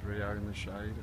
because we are in the shade.